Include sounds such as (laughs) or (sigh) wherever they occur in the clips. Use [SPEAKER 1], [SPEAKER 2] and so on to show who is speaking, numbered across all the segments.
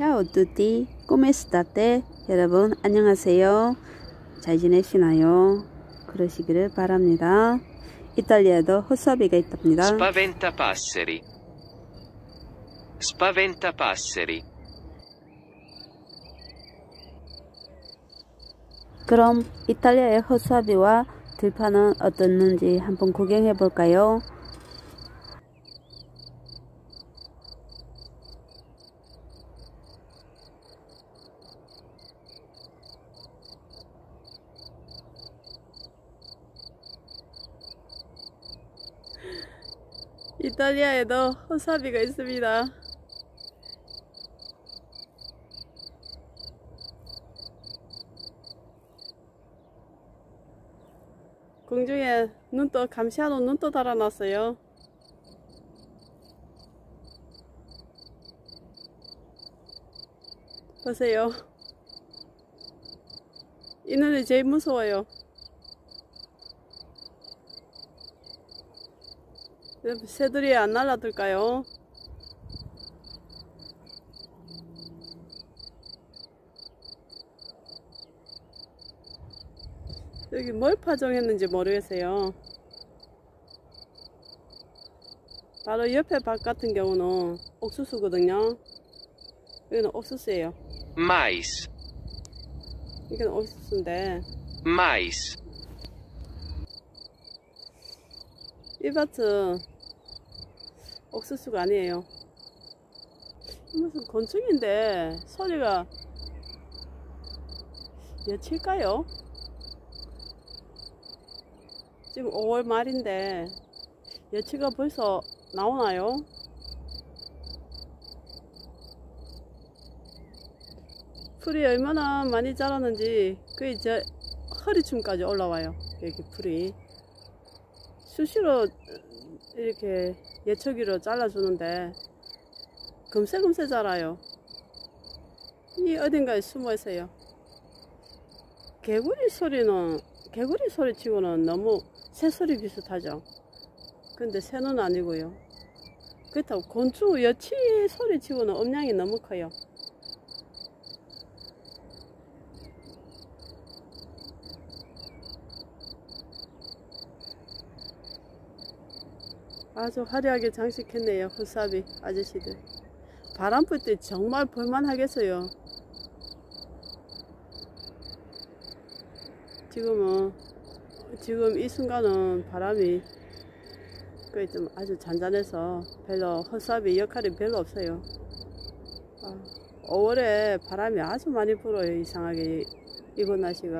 [SPEAKER 1] Ciao tutti, come state? 여러분 안녕하세요. 잘 지내시나요? 그러시기를 바랍니다. 이탈리아에도 호수아비가 있답니다.
[SPEAKER 2] Spaventapasseri. Spaventapasseri.
[SPEAKER 1] 그럼 이탈리아의 호수아비와 들판은 어떻는지 한번 구경해 볼까요? 이탈리아에도 호수아비가 있습니다. 공중에 눈도 감시하는 눈도 달아놨어요. 보세요. 이 눈이 제일 무서워요. 새들이 안 날아들까요? 여기 뭘 파종했는지 모르겠어요. 바로 옆에 밭 같은 경우는 옥수수거든요. 여기는 옥수수예요.
[SPEAKER 2] Mais.
[SPEAKER 1] 이건 옥수수인데
[SPEAKER 2] Mais.
[SPEAKER 1] 이 밭은 옥수수가 아니에요. 무슨 곤충인데 소리가 며칠까요? 지금 5월 말인데 여치가 벌써 나오나요? 풀이 얼마나 많이 자랐는지 그게 저 허리춤까지 올라와요 여기 풀이 수시로 이렇게 예초기로 잘라주는데 금세금세 자라요. 이 어딘가에 숨어 있어요. 개구리 소리는 개구리 소리 치고는 너무 새소리 비슷하죠. 근데 새는 아니고요. 그렇다고 곤충 여치 소리 치고는 음량이 너무 커요 아주 화려하게 장식했네요 호사비 아저씨들. 바람 불 때 정말 볼만 하겠어요. 지금은 지금 이 순간은 바람이 거의 좀 아주 잔잔해서 별로 허수아비 역할이 별로 없어요. 아, 5월에 바람이 아주 많이 불어요 이상하게. 이곳 날씨가.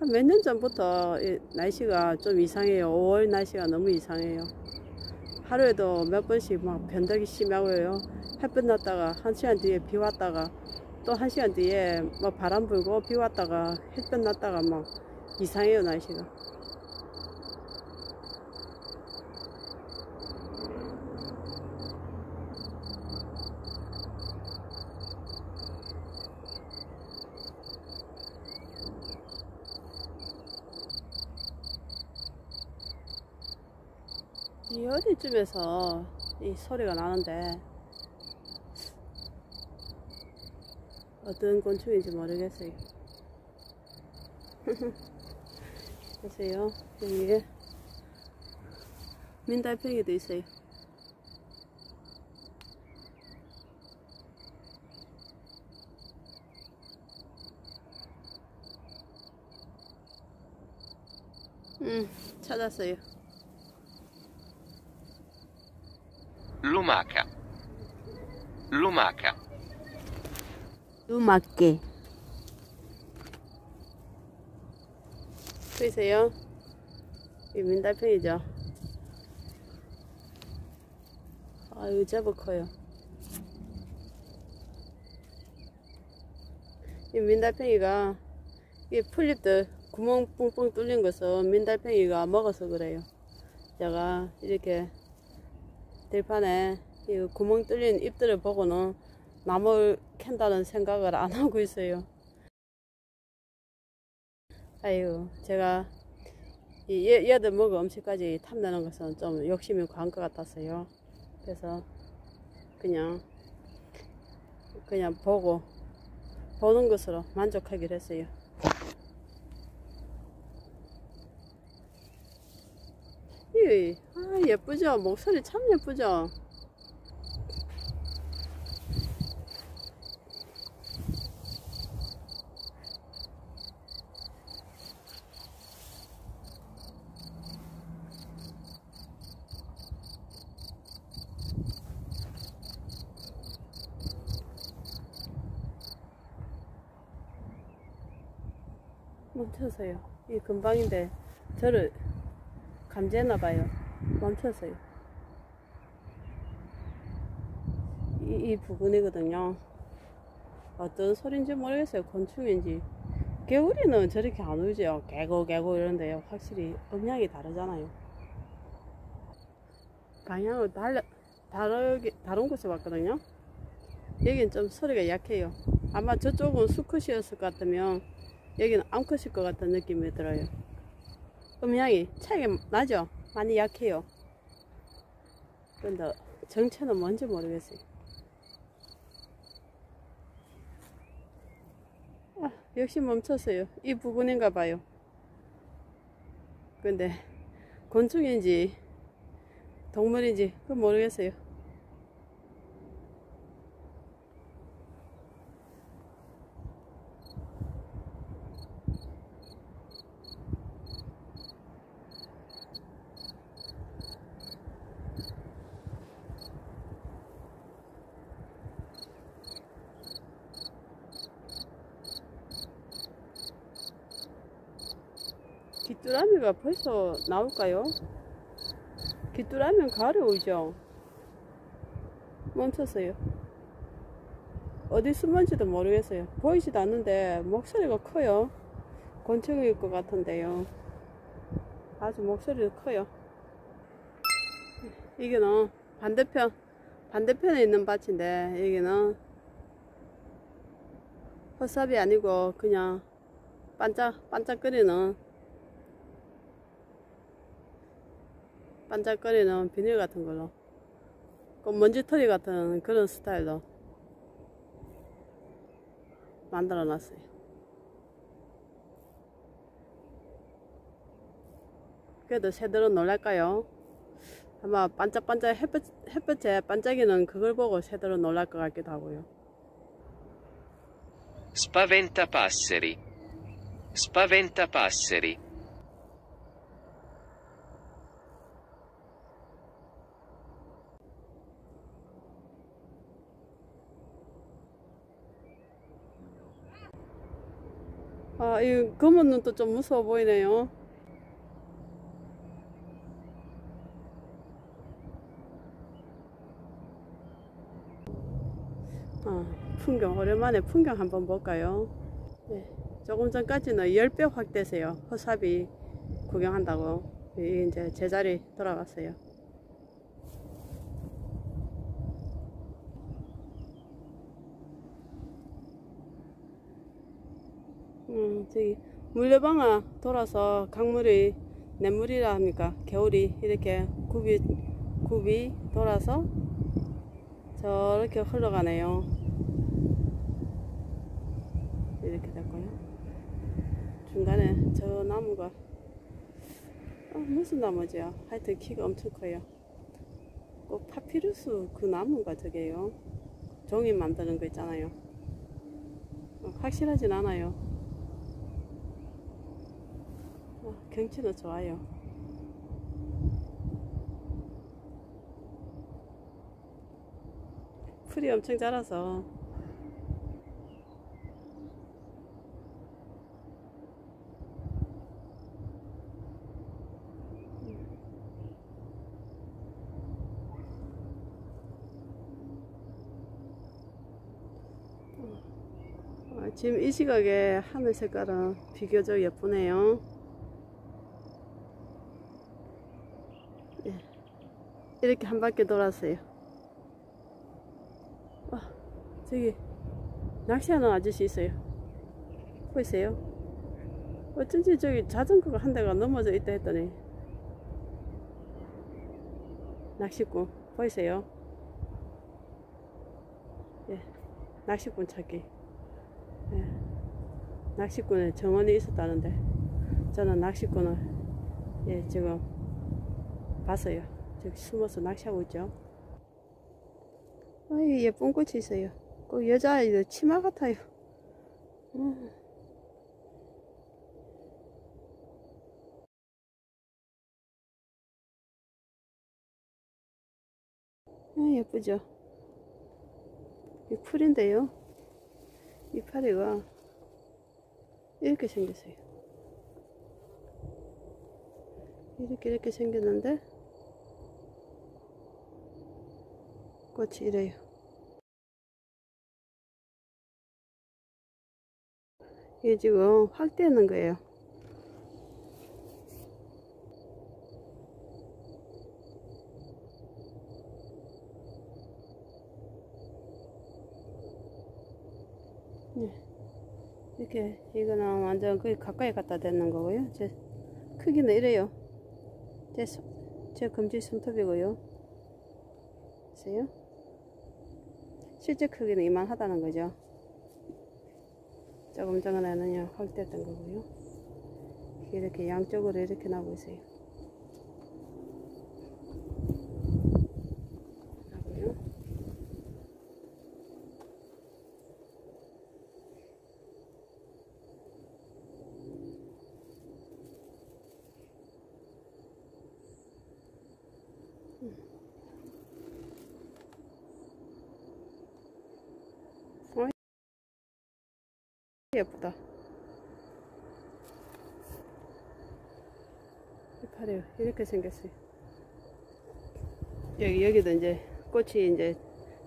[SPEAKER 1] 한 몇 년 전부터 날씨가 좀 이상해요. 5월 날씨가 너무 이상해요 하루에도 몇 번씩 막 변덕이 심하고요. 햇볕 났다가 한 시간 뒤에 비 왔다가 또 한 시간 뒤에 뭐 바람 불고 비 왔다가 햇볕 났다가 막 이상해요 날씨가 이 어디쯤에서 이 소리가 나는데? 어떤 곤충인지 모르겠어요. (laughs) 보세요. 여기에 민달팽이도 있어요. 음 찾았어요
[SPEAKER 2] Lumaca. Lumaca.
[SPEAKER 1] 루마깨 보이세요? 이 민달팽이죠 아유 제법 커요 이 민달팽이가 이 풀잎들 구멍 뿡뿡 뚫린 것은 민달팽이가 먹어서 그래요 제가 이렇게 들판에 이 구멍 뚫린 잎들을 보고는 나무를 캔다는 생각을 안 (laughs) 하고 있어요. 아유, 제가 이 얘, 얘들 먹을 음식까지 탐내는 것은 좀 욕심이 과한 것 같았어요. 그래서 그냥 그냥 보고 보는 것으로 만족하기로 했어요. 이, 아, 예쁘죠? 목소리 참 예쁘죠? 멈춰서요. 이 금방인데 저를 감지했나 봐요. 멈춰서요. 이, 이 부분이거든요. 어떤 소리인지 모르겠어요. 곤충인지. 개구리는 저렇게 안 울죠. 개고 개고 이런데요. 확실히 음량이 다르잖아요. 방향을 달려, 다르게, 다른 곳에 왔거든요. 여긴 좀 소리가 약해요. 아마 저쪽은 수컷이었을 것 같으면 여기는 암컷일 것 같은 느낌이 들어요. 음향이 차이가 나죠? 많이 약해요. 근데 정체는 뭔지 모르겠어요. 아, 역시 멈췄어요. 이 부분인가 봐요. 근데 곤충인지 동물인지 그건 모르겠어요. 귀뚜라미가 벌써 나올까요? 귀뚜라미는 가을에 오죠. 멈췄어요. 어디 숨은지도 모르겠어요. 보이지도 않는데 목소리가 커요. 곤충일 것 같은데요. 아주 목소리도 커요. 이게는 반대편, 반대편에 있는 밭인데, 여기는 허삽이 아니고 그냥 반짝, 반짝거리는 반짝거리는 비닐 같은 걸로 그 먼지털이 같은 그런 스타일로 만들어 놨어요 그래도 새들은 놀랄까요? 아마 반짝반짝 햇볕, 햇볕에 반짝이는 그걸 보고 새들은 놀랄 것 같기도 하고요
[SPEAKER 2] Spaventapasseri. Spaventapasseri.
[SPEAKER 1] 아, 이 검은 눈도 좀 무서워 보이네요. 아, 풍경, 오랜만에 풍경 한번 볼까요? 네, 조금 전까지는 10배 확대세요. 허삽이 구경한다고. 이 이제 제자리 돌아갔어요. 음, 저기 물레방아 돌아서 강물이 냇물이라 합니까? 겨울이 이렇게 굽이 굽이 돌아서 저렇게 흘러가네요. 이렇게 됐고요. 중간에 저 나무가 아, 무슨 나무지요? 하여튼 키가 엄청 커요. 꼭 파피루스 그 나무가 저게요. 종이 만드는 거 있잖아요. 어, 확실하진 않아요. 어, 경치도 좋아요. 풀이 엄청 자라서 어, 지금 이 시각에 하늘 색깔은 비교적 예쁘네요. 예. 이렇게 한 바퀴 돌았어요. 아, 저기 낚시하는 아저씨 있어요. 보이세요? 어쩐지 저기 자전거가 한 대가 넘어져 있다 했더니 낚시꾼 보이세요? 예. 낚시꾼 찾기. 예. 낚시꾼에 정원이 있었다는데 저는 낚시꾼을 예, 지금 봤어요. 저기 숨어서 낚시하고 있죠. 아이 예쁜 꽃이 있어요. 그 여자아이들 치마 같아요. 음. 아, 예쁘죠? 이 풀인데요. 이파리가 이렇게 생겼어요. 이렇게 이렇게 생겼는데 꽃이 이래요. 이게 지금 확대하는 거예요. 네. 이렇게 이거는 완전 거의 가까이 갖다 대는 거고요. 제 크기는 이래요. 제, 손- 제 금지 손톱이고요. 보세요. 실제 크기는 이만하다는 거죠. 조금 전에는요 확대했던 거고요. 이렇게 양쪽으로 이렇게 나오고 있어요. 예쁘다. 이파래요. 이렇게 생겼어요. 여기, 여기도 이제 꽃이 이제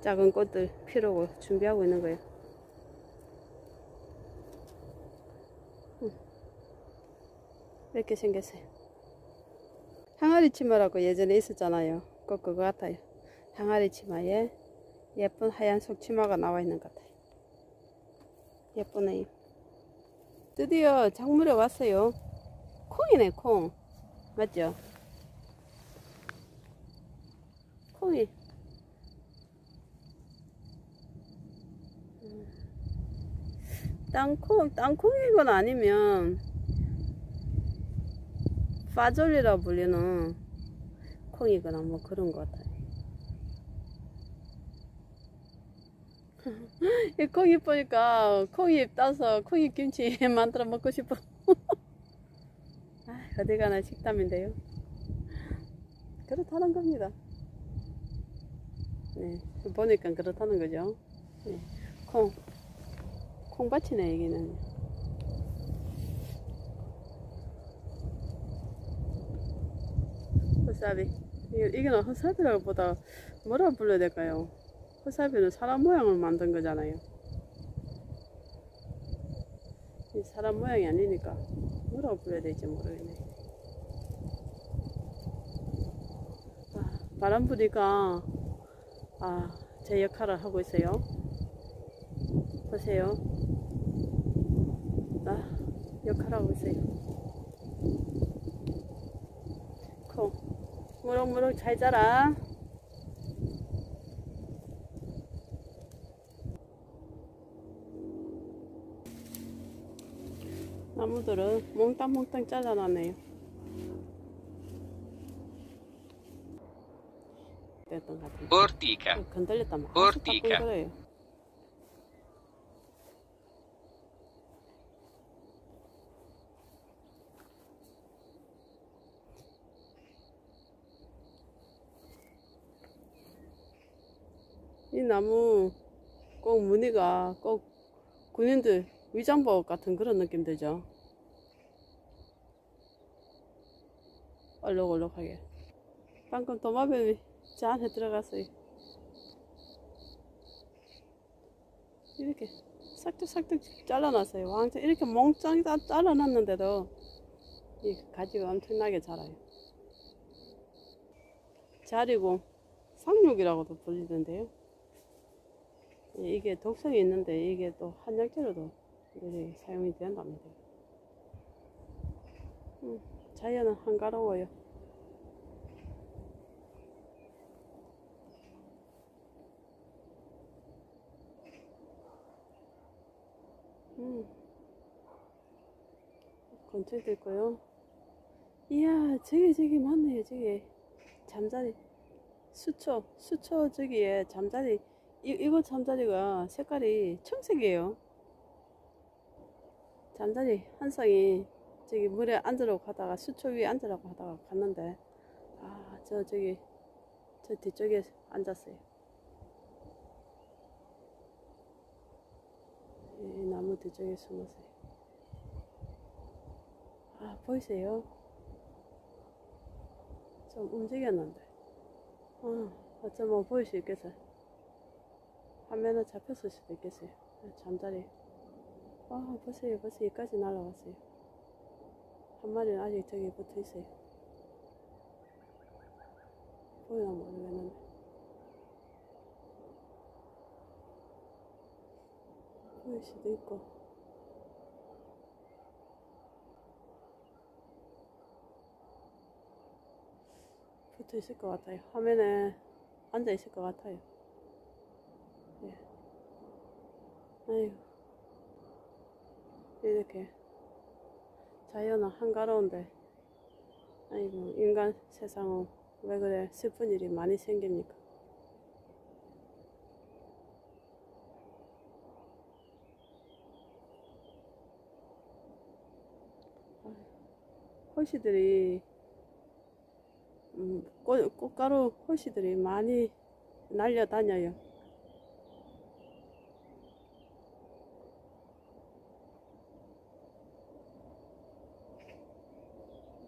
[SPEAKER 1] 작은 꽃들 피우고 준비하고 있는 거예요. 음. 이렇게 생겼어요. 항아리 치마라고 예전에 있었잖아요. 꼭 그거 같아요. 항아리 치마에 예쁜 하얀 속치마가 나와 있는 것 같아요. 예쁘네요. 드디어 작물에 왔어요. 콩이네, 콩. 맞죠? 콩이. 음. 땅콩, 땅콩이거나 아니면 파졸리라 불리는 콩이거나 뭐 그런 것 같아요. 콩잎 보니까 콩잎 따서 콩잎 김치 (laughs) 만들어 먹고 싶어. (laughs) 아, 어디 가나 식담인데요. 그렇다는 겁니다. 네, 보니까 그렇다는 거죠. 네, 콩, 콩밭이네, 여기는. 허사비. 이거는 허사비라고 보다 뭐라 불러야 될까요? 허사비는 사람 모양을 만든 거잖아요. 이 사람 모양이 아니니까 뭐라고 불러야 될지 모르겠네. 아, 바람 부니까 아, 제 역할을 하고 있어요. 보세요. 나 역할하고 있어요. 콩. 무럭무럭 잘 자라. 나무들은 몽땅몽땅 잘라놨네요. 됐던 것 같은데.
[SPEAKER 2] Ortica.
[SPEAKER 1] 건들렸다면. 그래요. 이 나무 꼭 무늬가 꼭 군인들 위장복 같은 그런 느낌 들죠. 얼룩얼룩하게. 방금 도마뱀이 저 안에 들어갔어요. 이렇게 싹둑싹둑 잘라놨어요. 왕창 이렇게 몽땅 다 잘라놨는데도 이 가지가 엄청나게 자라요. 자리고 상육이라고도 불리던데요. 예, 이게 독성이 있는데 이게 또 한약재로도 이렇게 사용이 된답니다. 음, 자연은 한가로워요. 음. 건초도 있고요. 이야, 저기, 저기 맞네요, 저기. 잠자리. 수초, 수초 저기에 잠자리. 이, 이거 잠자리가 색깔이 청색이에요. 잠자리 한 쌍이 저기 물에 앉으라고 하다가 수초 위에 앉으라고 하다가 갔는데, 아, 저, 저기, 저 뒤쪽에 앉았어요. 이 나무 뒤쪽에 숨었어요. 아, 보이세요? 좀 움직였는데. 아, 어쩌면 보일 수 있겠어요. 화면에 잡혔을 수도 있겠어요. 아, 잠자리. 아, 보세요. 벌써 여기까지 날아왔어요. 한 마리는 아직 저기 붙어 있어요. 보이나 모르겠는데. 보일 수도 있고. 붙어 있을 것 같아요. 화면에 앉아 있을 것 같아요. 예. 아이고. 이렇게 자연은 한가로운데, 아이고, 인간 세상은 왜 그래 슬픈 일이 많이 생깁니까? 호시들이 음, 꽃, 꽃가루 호시들이 많이 날려다녀요.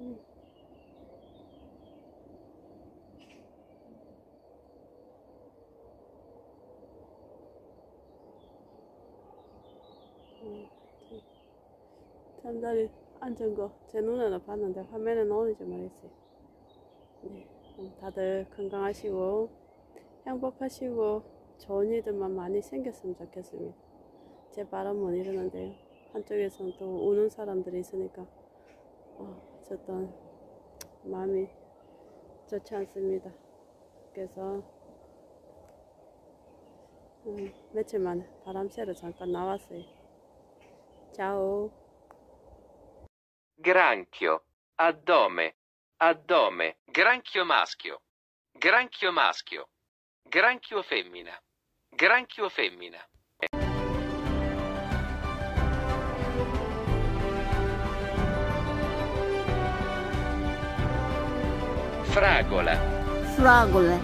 [SPEAKER 1] 음. 음, 잠자리 앉은 거 제 눈에는 봤는데 화면에 나오는지 모르겠어요. 네, 다들 건강하시고 행복하시고 좋은 일들만 많이 생겼으면 좋겠습니다. 제 바람은 이러는데요. 한쪽에서는 또 우는 사람들이 있으니까 어, 어쨌든 마음이 좋지 않습니다. 그래서 음, 며칠 만에 바람 쐬러 잠깐 나왔어요. 짜오.
[SPEAKER 2] Granchio. Addome. Addome. Granchio maschio. Granchio maschio. Granchio femmina. Granchio femmina. Fragola.
[SPEAKER 3] fragole,